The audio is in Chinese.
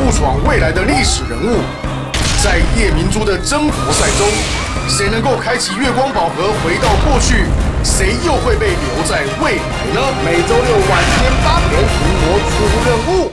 误闯未来的历史人物，在夜明珠的争夺赛中，谁能够开启月光宝盒回到过去，谁又会被留在未来呢？每周六晚间八点，伏魔出任务。